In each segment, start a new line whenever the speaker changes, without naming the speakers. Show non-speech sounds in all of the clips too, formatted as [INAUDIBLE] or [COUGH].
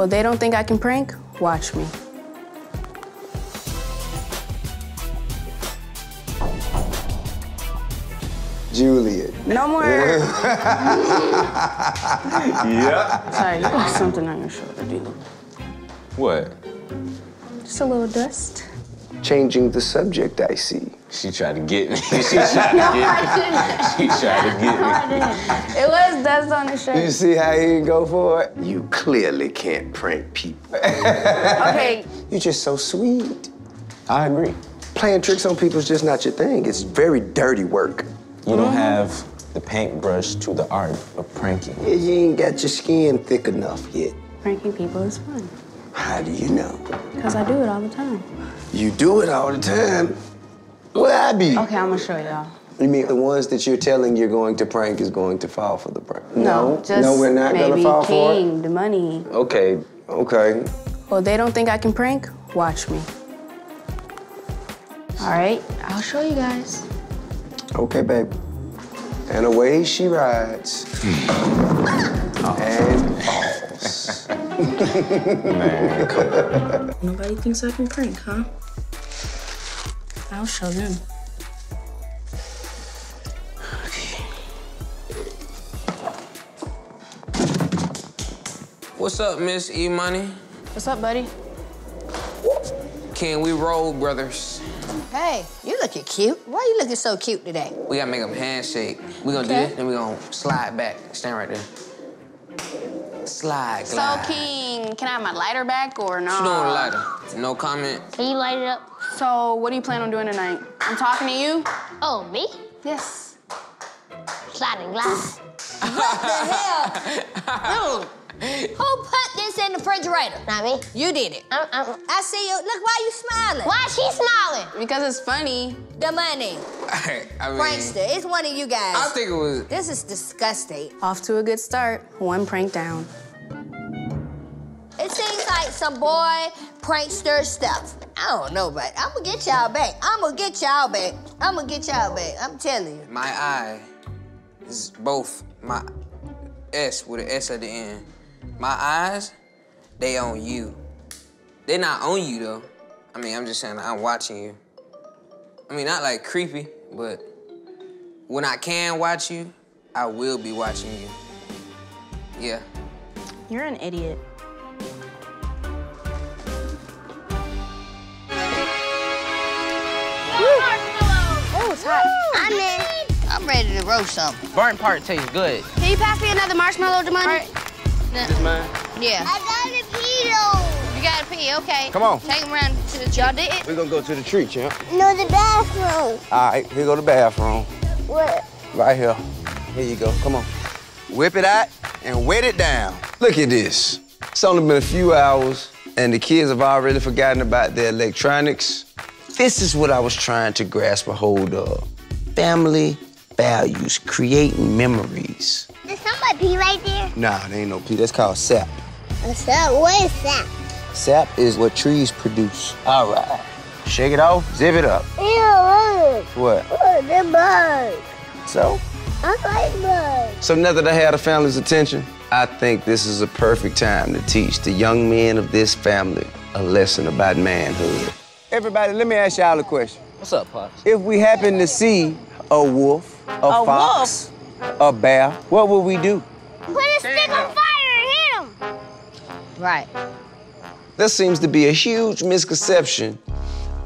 Well, they don't think I can prank? Watch me.
Juliet.
No more. [LAUGHS]
yep.
Sorry, you got something on your shoulder, dude.
What?
Just a little dust.
Changing the subject, I see.
She tried to get me. [LAUGHS] she tried to get me. [LAUGHS] She tried to get me. [LAUGHS]
It was dust on his
You
shirt.
see how he didn't go for it? You clearly can't prank people.
Okay,
You're just so sweet.
I agree.
Playing tricks on people is just not your thing. It's very dirty work.
You don't have the paintbrush to the art of pranking.
Yeah, You ain't got your skin thick enough yet.
pranking people is fun.
How do you know?
Because I do it all the time.
You do it all the time. Where I be?
Okay, I'm gonna show y'all.
You mean the ones that you're telling you're going to prank is going to fall for the prank?
just
no, we're not
maybe
gonna fall for it.
King, Domani.
Okay, okay.
Well, they don't think I can prank? Watch me. All right, I'll show you guys.
Okay, babe. And away she rides. [LAUGHS] and falls.
Nobody thinks I can prank, huh? I'll show them.
What's up, Miss E Money?
What's up, buddy?
Can we roll, brothers?
Hey, you looking cute. Why you looking so cute today?
We gotta make them handshake. We gonna do
Okay.
this, then we gonna slide back. Stand right there. Slide,
So. King, can I have my lighter back or no?
What you doing with a lighter? No comment.
Can you light it up?
So, what do you plan on doing tonight? I'm talking to you?
Oh, me?
Yes.
Sliding glass. [LAUGHS]
What the hell? Dude, who put this in the refrigerator?
Not me.
You did it.
I'm, I'm,
I see you. Look, why you smiling?
why is she smiling?
Because it's funny.
Domani. [LAUGHS]
I mean,
Prankster. It's one of you guys.
I think it was.
this is disgusting.
Off to a good start. One prank down.
It seems like some boy prankster stuff. I don't know, but I'm gonna get y'all back. I'm gonna get y'all back. I'm gonna get y'all back. I'm telling you.
My eye is both my S with an S at the end. My eyes, they on you. They not on you though. I mean, I'm just saying I'm watching you. I mean, not like creepy, but when I can watch you, I will be watching you. Yeah.
You're an idiot.
Oh, it's hot. I'm in.
I'm ready to roast something.
Burnt part tastes good.
Can you pass me another marshmallow, Domani?
This mine?
Yeah.
I got a pedo.
You gotta pee, okay.
Come on.
Take him around to the Y'all did it?
We're gonna go to the tree, champ.
No, the bathroom.
All right, here go the bathroom.
What?
Right here. Here you go. Come on. Whip it out and wet it down. Look at this. It's only been a few hours, and the kids have already forgotten about their electronics. This is what I was trying to grasp a hold of. Family values, creating memories.
There's pee right there.
Nah, there ain't no pee. That's called sap.
What's up? What is that?
Sap is what trees produce. All right. Shake it off, zip it up.
Ew, look.
What?
Look, the bug.
So?
I like bugs.
So now that I had the family's attention, I think this is a perfect time to teach the young men of this family a lesson about manhood. Everybody, let me ask y'all a question.
What's up, Pops?
If we happen to see a wolf, a, fox, a bear, what would we do?
Put stick on fire and hit him.
Right.
There seems to be a huge misconception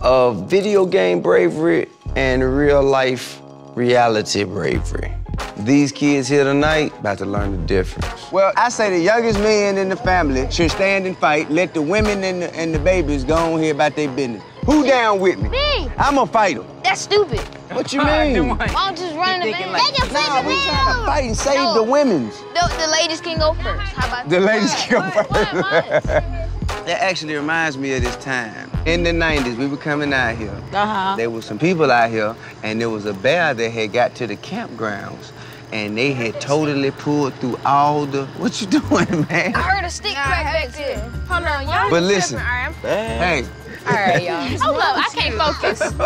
of video game bravery and real life reality bravery. These kids here tonight about to learn the difference. Well, I say the youngest man in the family should stand and fight. Let the women and the, and the babies go on here about their business. Who down with me?
Me.
I'm a fighter.
That's stupid.
What you mean?
Why [LAUGHS] don't you just run in the van? They can
Nah,
flip
we trying to fight and save
No.
the women's.
The, the ladies can go first. How about that?
The
that?
ladies can go
What?
first. [LAUGHS] That actually reminds me of this time. In the 90s, we were coming out here.
Uh-huh.
There was some people out here, and there was a bear that had got to the campgrounds, and they had totally pulled through all the. What you [LAUGHS] doing, man?
I heard a stick crack back there. Hold on, y'all.
But listen, hey,
All right, y'all. [LAUGHS] Hold up, I can't focus.
I'm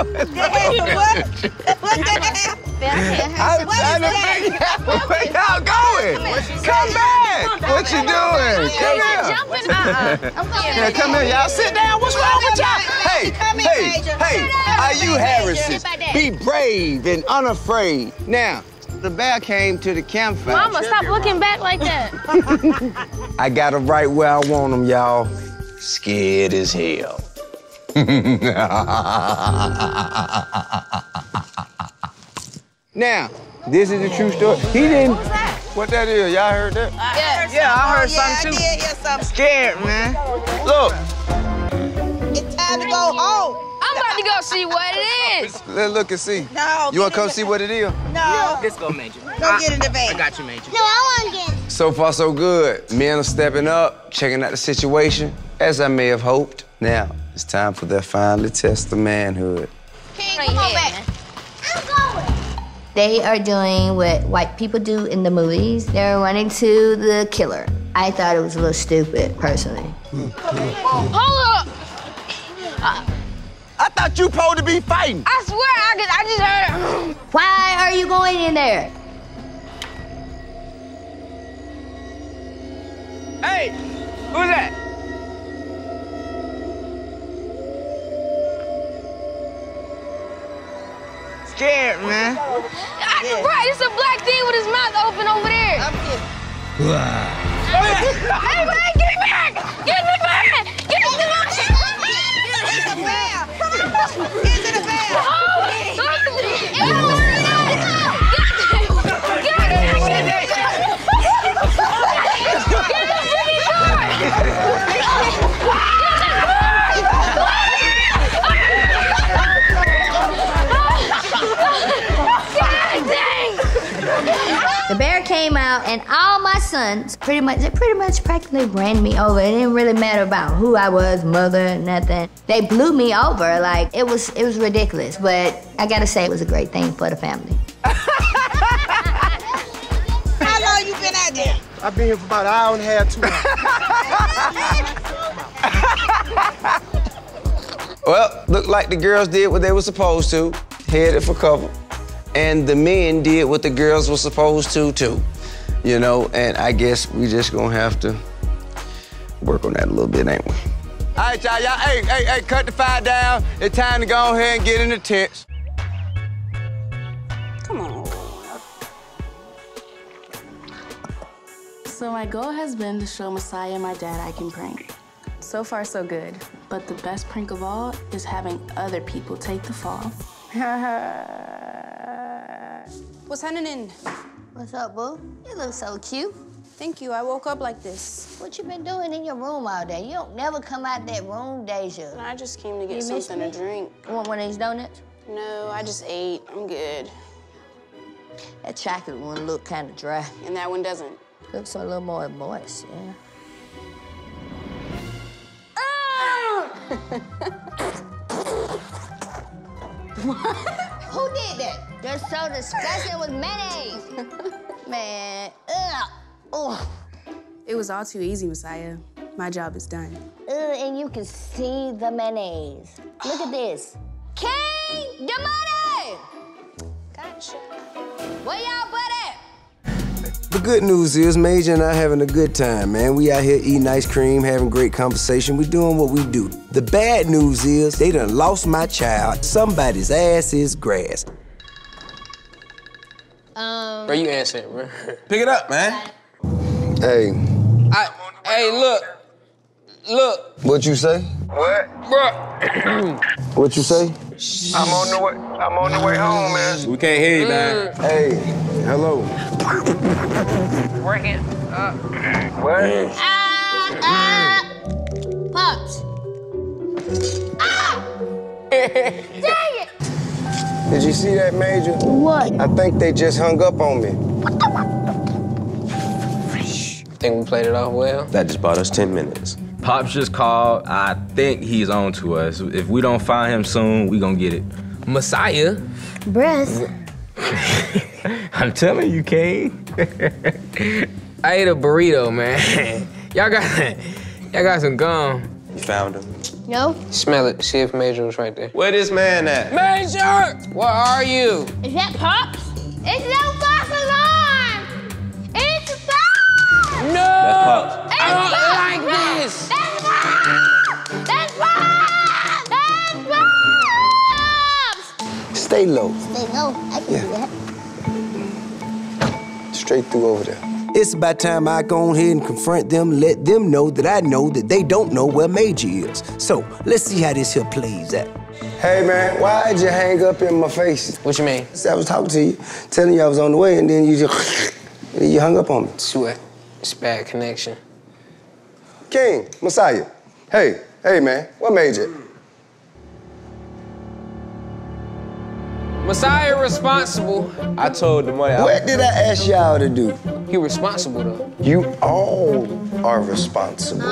trying to figure out where y'all [LAUGHS] going. Come back. What you doing? Come here.
Jumping. Uh-uh. I'm going.
Yeah, come here, y'all. Sit down. What's wrong with y'all? Hey, hey, hey. Are you Harris's? Be brave and unafraid. Now, the bear came to the campfire.
Mama, stop looking back like that. [LAUGHS]
I got him right where I want him, y'all. Scared as hell. [LAUGHS] now, this is the true story. He didn't. What that is? Y'all heard that?
Yeah.
Yeah, I heard oh, something too. Yeah, yeah, something.
Scared, man. Look,
It's time to go home.
I'm about to go see what it is. [LAUGHS]
let's look and see.
No.
You wanna come see what it is?
the- No.
Let's go, Major.
Go get in the van.
I got you, Major.
No, I want to get.
So far, so good. Men are stepping up, checking out the situation, as I may have hoped. Now, it's time for their finally test of manhood.
King, come on back.
I'm going. They are doing what white people do in the movies. They're running to the killer. I thought it was a little stupid, personally. Hmm.
Hold up.
Uh, I thought you supposed to be fighting.
I swear, I just, I just heard. [SIGHS]
Why are you going in there?
Hey, who's that?
Scared, man.
I just right. It's a black thing with his mouth open over there.
I'm kidding.
Hey, man, get me back! Get me back! Get me back!
It's a bear. It's in a bear.
Came out, and all my sons pretty much, they pretty much practically ran me over. It didn't really matter about who I was, mother, nothing. They blew me over. Like it was, it was ridiculous. But I gotta say, it was a great thing for the family. [LAUGHS]
How long you been out there?
I've been here for about an hour and a half, two hours. [LAUGHS]
Well, looked like the girls did what they were supposed to, headed for cover. And the men did what the girls were supposed to, too. You know, and I guess we just gonna have to work on that a little bit, ain't we? All right, y'all, y'all, hey, hey, hey, cut the fire down. It's time to go ahead and get in the tents. Come on.
So my goal has been to show Messiah and my dad I can prank. So far, so good. But the best prank of all is having other people take the fall. [LAUGHS]
What's happening?
What's up, boo? You look so cute.
Thank you. I woke up like this.
What you been doing in your room all day? You don't never come out that room, Deyjah.
I just came to get
You
something to drink.
You want one of these donuts?
No, I just ate. I'm good.
That chocolate one look kind of dry.
And that one doesn't.
Looks a little more moist, yeah. what? Ah! [LAUGHS] Who did that? They're so disgusting with mayonnaise. [LAUGHS] Man, ugh. Ugh.
It was all too easy, Messiah. My job is done.
Ugh, and you can see the mayonnaise. Look at this. King, the money!
Gotcha.
Where y'all put it?
The good news is Major and I having a good time, man. We out here eating ice cream, having great conversation. We doing what we do. The bad news is they done lost my child. Somebody's ass is grass.
Um,
Bro, you answer it, bro.
Pick it up, man.
Hey,
I, hey, look. Look,
what you say? What?
Bro. [CLEARS THROAT]
What you say?
I'm on the way. I'm on the way home, man.
We can't hear you, man.
Hey, hello.
Working.
What?
Ah, ah. Pops. Ah! [LAUGHS] Dang it!
Did you see that, Major?
What?
I think they just hung up on me.
i Think we played it off well?
That just bought us 10 minutes.
Pops just called. I think he's on to us. If we don't find him soon, we gonna get it.
Messiah.
Breath. [LAUGHS]
I'm telling you, Kane. [LAUGHS]
I ate a burrito, man. [LAUGHS] y'all got y'all got some gum.
You found him.
No.
Smell it. See if Major was right there.
Where this man at?
Major! Where are you?
Is that Pops? It's no false alarm! It's Pops!
No!
That's Pops.
I don't like this!
That's Pops! That's Pops! That's Pops!
Stay low.
Stay low. I can
Yeah.
do that.
Straight through over there.
It's about time I go ahead and confront them, let them know that I know that they don't know where Major is. So let's see how this here plays out.
Hey man, why'd you hang up in my face?
What you mean?
I was talking to you, telling you I was on the way, and then you just [LAUGHS] you hung up on me.
Sweat. It's bad connection.
King, Messiah. Hey, hey man, what made you?
Messiah responsible.
I told Domani.
What did I ask y'all to do?
He responsible though.
You all are responsible.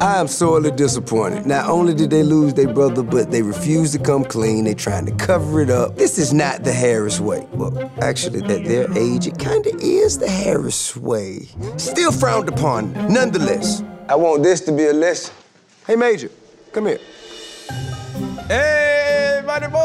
I am sorely disappointed. Not only did they lose their brother, but they refused to come clean. They trying to cover it up. This is not the Harris way. Well, actually, at their age, it kind of is the Harris way. Still frowned upon, nonetheless.
I want this to be a lesson.
Hey, Major, come here.
Hey, buddy boy!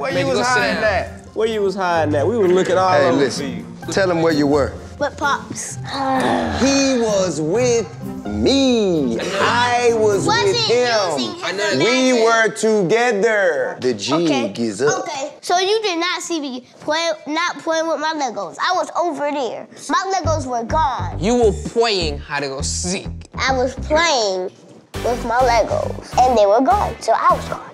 Where
Major,
you was
go sit
hiding at? Where you was hiding at? We was looking all
Hey,
over
listen.
for you.
Tell him where you were.
But Pops.
He was with me. I was
Wasn't
with him.
using his
I know.
We were together. The jig is up.
Okay, so you did not see me play, not playing with my Legos. I was over there. My Legos were gone.
You were playing how to go seek.
I was playing with my Legos, and they were gone, so I was gone.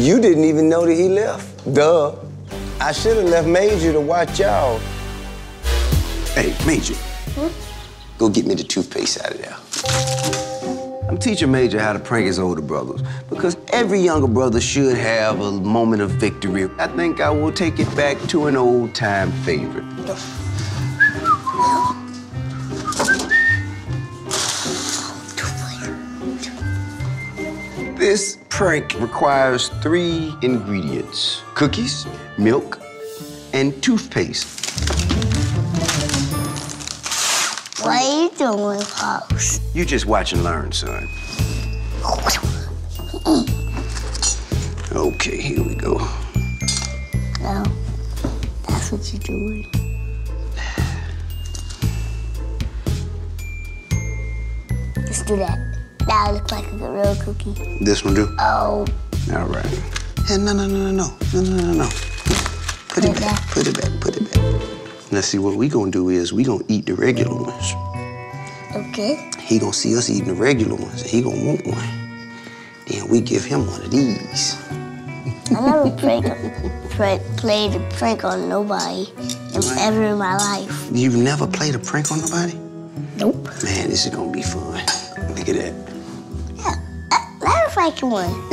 You didn't even know that he left. Duh. I should have left Major to watch y'all.
Hey, Major, Hmm?
Go get me the toothpaste out of there.
I'm teaching Major how to prank his older brothers because every younger brother should have a moment of victory. I think I will take it back to an old time favorite. This prank requires three ingredients cookies, milk, and toothpaste.
What are you doing, Pops?
You just watch and learn, son. Okay, here we go.
No, that's what you're doing. Let's do that. That looks like a real cookie.
This one do?
Oh,
All right. Hey, no, no, no, no, no, no, no, no, no. Put it back, put it back, put it back. Now, see, what we gonna do is we gonna eat the regular ones.
okay.
He gonna see us eating the regular ones, and he gonna want one. Then we give him one of these.
I never prank, pra- played a prank on nobody in- ever in my life.
You've never played a prank on nobody?
Nope.
Man, this is gonna be fun. Look at that.
Like one. [LAUGHS]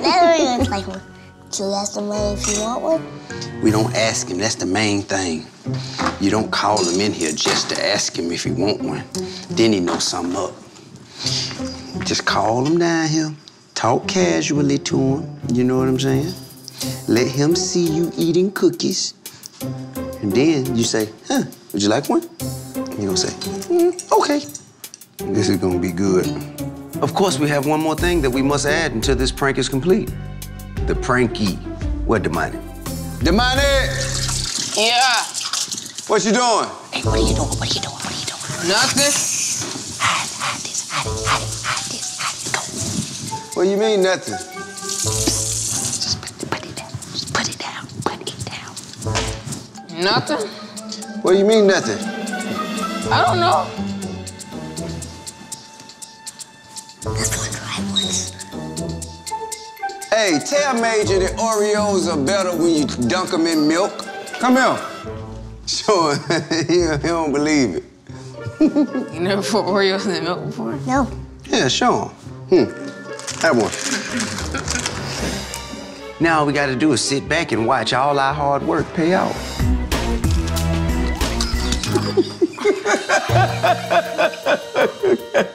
that really looks like one. So that's the money if you want one?
We don't ask him. That's the main thing. You don't call him in here just to ask him if he want one. Then he knows something up. Just call him down here. Talk casually to him. You know what I'm saying? Let him see you eating cookies. And then you say, huh, would you like one? He gonna say, "Mm, okay. This is gonna be good. Of course, we have one more thing that we must add until this prank is complete. The pranky. Where the money?
Domani!
Yeah.
What you doing?
Hey, what are you doing? What are you doing? What are you doing?
Nothing.
Hide, hide this, hide it, hide it, hide this, hide it. Go.
What do you mean nothing?
Just put, put it down. Just put it down. Put it down.
Nothing.
What do you mean nothing?
I don't know.
That's what I was.
Hey, tell Major that Oreos are better when you dunk them in milk. Come here. [LAUGHS] Sure, [LAUGHS] he, he don't believe it.
You never put Oreos in milk before?
No.
Yeah, show him. Hmm. Have one.
Now all we gotta do is sit back and watch all our hard work pay off. [LAUGHS]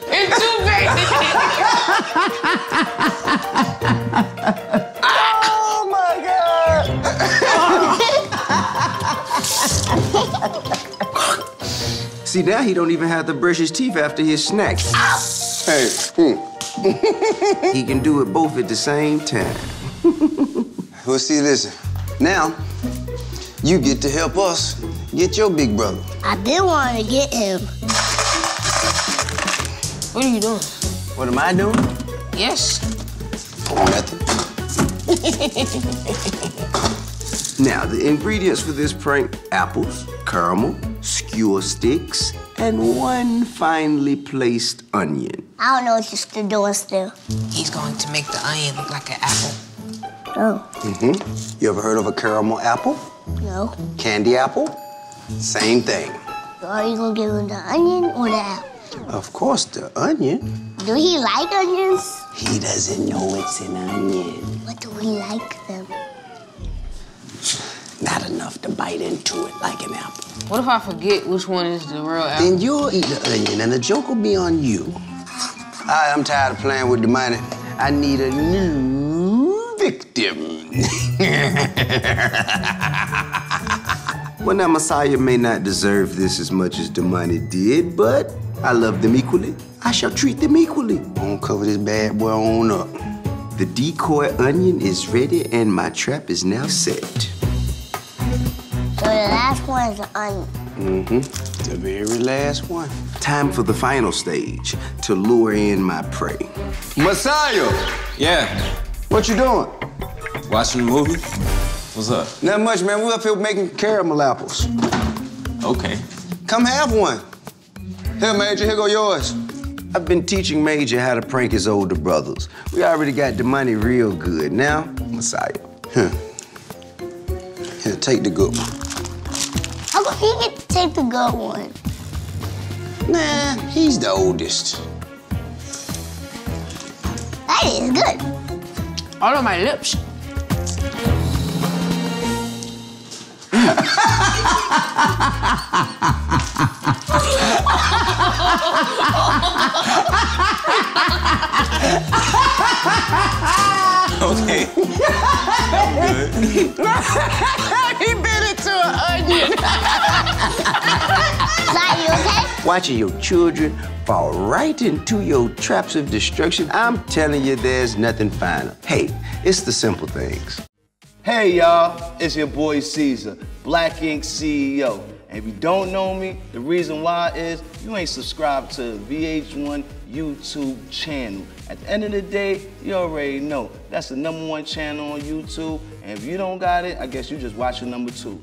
See, now he don't even have to brush his teeth after his snacks.
Hey, hmm. [LAUGHS]
he can do it both at the same time. [LAUGHS]
Well, see, listen. Now, you get to help us get your big brother.
I did want to get him.
What are you doing?
What am I doing?
Yes.
Oh, nothing. [LAUGHS]
Now, the ingredients for this prank apples, caramel, skewer sticks, and one finely placed onion.
I don't know what you're still doing still.
He's going to make the onion look like an apple.
Oh,
Mm-hmm. You ever heard of a caramel apple?
no.
Candy apple? Same thing.
Are you gonna give him the onion or the apple?
Of course, the onion.
Do he like onions?
He doesn't know it's an onion.
But do he like them?
Not enough to bite into it like an apple.
What if I forget which one is the real apple?
Then you'll eat the onion, and the joke will be on you. I, I'm tired of playing with Domani. I need a new victim.
Well, now, Messiah may not deserve this as much as Domani did, but I love them equally. I shall treat them equally.
I'm gonna cover this bad boy on up.
The decoy onion is ready, and my trap is now set.
So the last one is the onion.
Mm-hmm. The very last one.
Time for the final stage to lure in my prey.
Messiah,
Yeah.
what you doing?
Watching the movie? What's up?
Not much, man. We're up here making caramel apples.
Okay.
Come have one. Here, Major, here go yours.
I've been teaching Major how to prank his older brothers. We already got Domani real good. Now, Messiah.
Here. Here, take the good one.
How come he get to take the good one?
Nah, he's the oldest.
That is good.
All on my lips.
Okay. [LAUGHS]
he bit into an onion.
You okay?
Watching your children fall right into your traps of destruction, I'm telling you, there's nothing finer. Hey, it's the simple things.
Hey y'all, it's your boy Caesar, Black Ink CEO. And if you don't know me, the reason why is you ain't subscribed to the VH1 YouTube channel. At the end of the day, you already know that's the number one channel on YouTube. And if you don't got it, I guess you just watching number two.